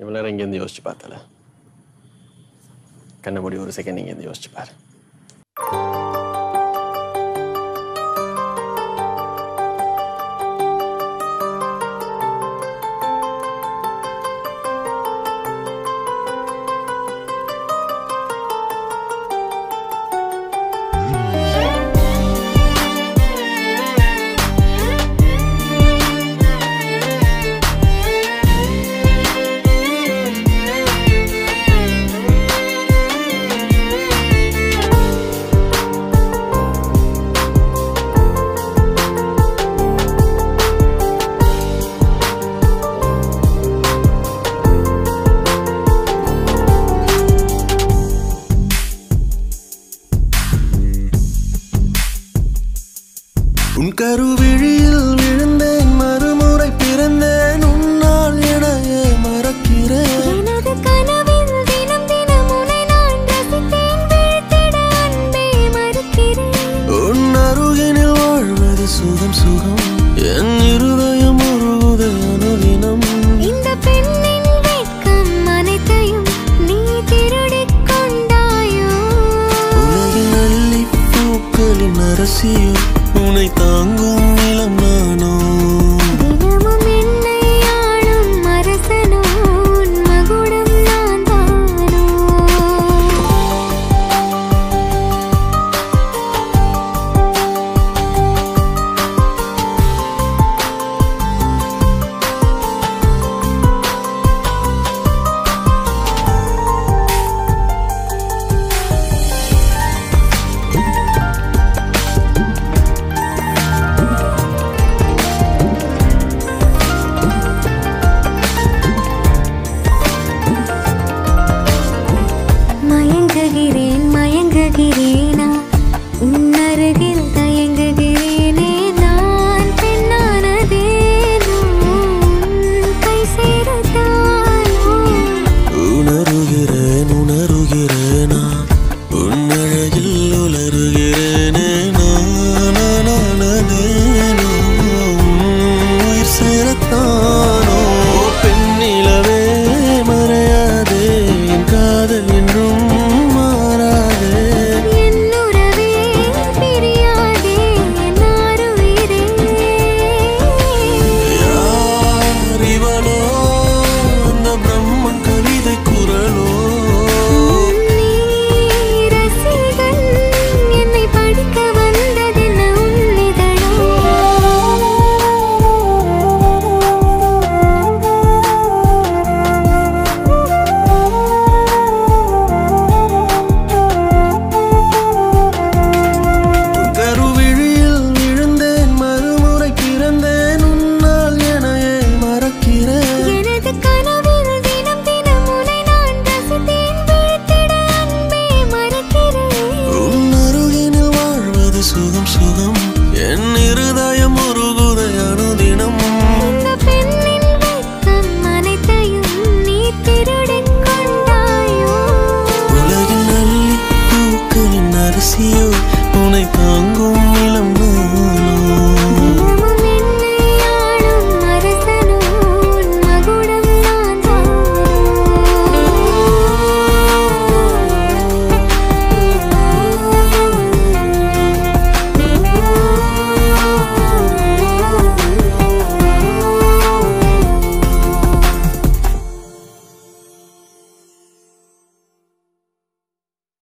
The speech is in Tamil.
இவ்வளோ நேரம் இங்கேருந்து யோசிச்சு பார்த்தல கண்ண மூடி ஒரு செகண்ட் இங்கேருந்து யோசிச்சு பாரு. உன் கருவிழியில் விழுந்தேன் மறுமுறை பிறந்தேன் உன்னால் எனையே மறக்கிறேன். உன் அருகினில் வாழ்வது சுகம் சுகம். என் இருதயம் உனை தாங்கும் நிலம் நானோ? என்றும் you.